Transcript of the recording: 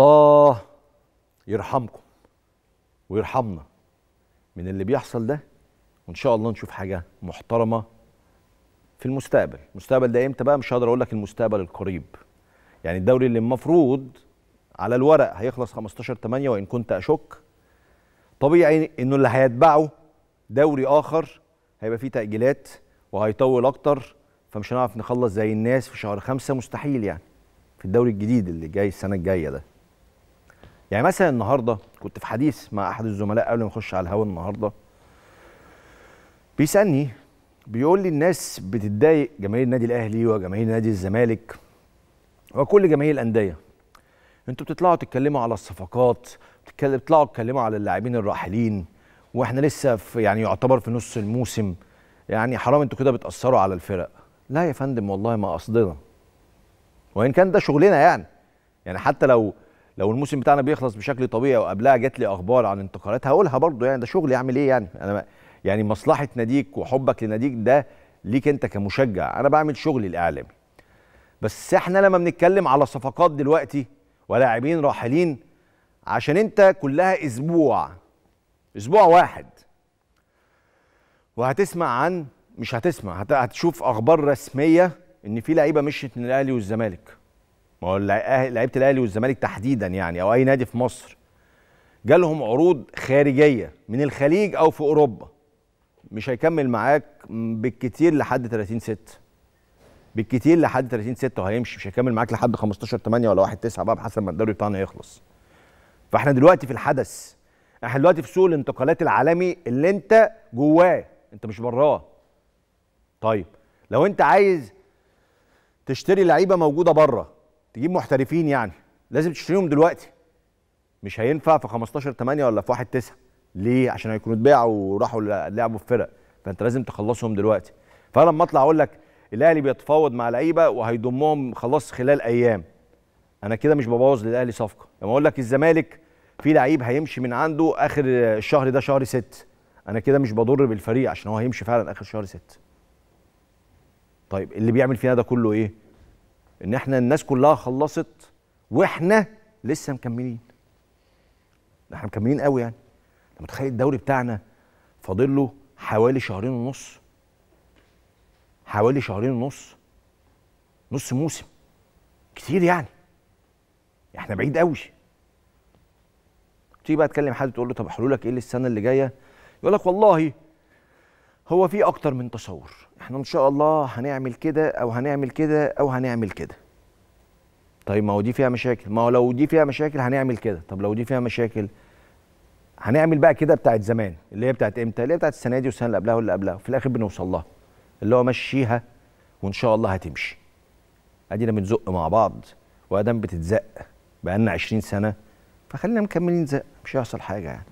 الله يرحمكم ويرحمنا من اللي بيحصل ده وإن شاء الله نشوف حاجة محترمة في المستقبل. المستقبل ده إمتى بقى؟ مش هقدر أقول لك المستقبل القريب. يعني الدوري اللي المفروض على الورق هيخلص 15 8 وإن كنت أشك طبيعي إنه اللي هيتبعه دوري آخر هيبقى فيه تأجيلات وهيطول أكتر فمش هنعرف نخلص زي الناس في شهر خمسة مستحيل يعني في الدوري الجديد اللي جاي السنة الجاية ده. يعني مثلا النهارده كنت في حديث مع أحد الزملاء قبل ما نخش على الهوا النهارده بيسألني بيقول لي الناس بتتضايق جماهير النادي الأهلي وجماهير نادي الزمالك وكل جماهير الأندية. أنتوا بتطلعوا تتكلموا على الصفقات بتطلعوا تتكلموا على اللاعبين الراحلين وإحنا لسه في يعني يعتبر في نص الموسم يعني حرام أنتوا كده بتأثروا على الفرق. لا يا فندم والله ما قصدنا. وإن كان ده شغلنا يعني. يعني حتى لو لو الموسم بتاعنا بيخلص بشكل طبيعي وقبلها جات لي أخبار عن انتقالات هقولها برضو يعني ده شغلي اعمل إيه يعني؟ أنا يعني مصلحة ناديك وحبك لناديك ده ليك أنت كمشجع. أنا بعمل شغلي الإعلامي. بس إحنا لما بنتكلم على صفقات دلوقتي ولاعبين راحلين عشان أنت كلها أسبوع أسبوع واحد. وهتسمع عن مش هتسمع هت- هتشوف أخبار رسمية إن في لعيبة مشيت من الأهلي والزمالك. ما هو لعيبة الأهلي والزمالك تحديدا يعني أو أي نادي في مصر. جالهم عروض خارجية من الخليج أو في أوروبا. مش هيكمل معاك بالكتير لحد 30 6 بالكتير لحد 30 6 وهيمشي. مش هيكمل معاك لحد 15 8 ولا 1 9 بقى بحسب ما الدوري بتاعنا يخلص. فإحنا دلوقتي في الحدث. إحنا دلوقتي في سوق الانتقالات العالمي اللي أنت جواه. أنت مش براه. طيب لو أنت عايز تشتري لعيبة موجودة بره تجيب محترفين يعني. لازم تشتريهم دلوقتي. مش هينفع في 15 8 ولا في 1 9 ليه؟ عشان هيكونوا اتباعوا وراحوا لعبوا في فرق. فانت لازم تخلصهم دلوقتي. فانا لما اطلع أقول لك الاهلي بيتفاوض مع لعيبة وهيضمهم خلاص خلال أيام. أنا كده مش ببوظ للاهلي صفقة. لما أقول لك الزمالك في لعيب هيمشي من عنده آخر الشهر ده شهر ست أنا كده مش بضر بالفريق عشان هو هيمشي فعلا آخر شهر ست طيب اللي بيعمل فينا ده كله إيه؟ إن إحنا الناس كلها خلصت وإحنا لسه مكملين. إحنا مكملين قوي يعني. أنت متخيل الدوري بتاعنا فاضل له حوالي شهرين ونص؟ حوالي شهرين ونص. نص موسم. كتير يعني. إحنا بعيد قوي. تيجي بقى تكلم حد تقول له طب حلولك إيه للسنة اللي جاية؟ يقول لك والله هو في أكتر من تصور. إحنا إن شاء الله هنعمل كده أو هنعمل كده أو هنعمل كده. طيب ما هو دي فيها مشاكل. ما هو لو دي فيها مشاكل هنعمل كده. طب لو دي فيها مشاكل هنعمل بقى كده بتاعت زمان اللي هي بتاعت إمتى؟ اللي هي بتاعت السنة دي والسنة اللي قبلها واللي قبلها. في الآخر بنوصل لها. اللي هو مشيها وإن شاء الله هتمشي. أدينا بنزق مع بعض. وأدام بتتزق بقالنا 20 سنة فخلينا مكملين زق. مش هيحصل حاجة يعني.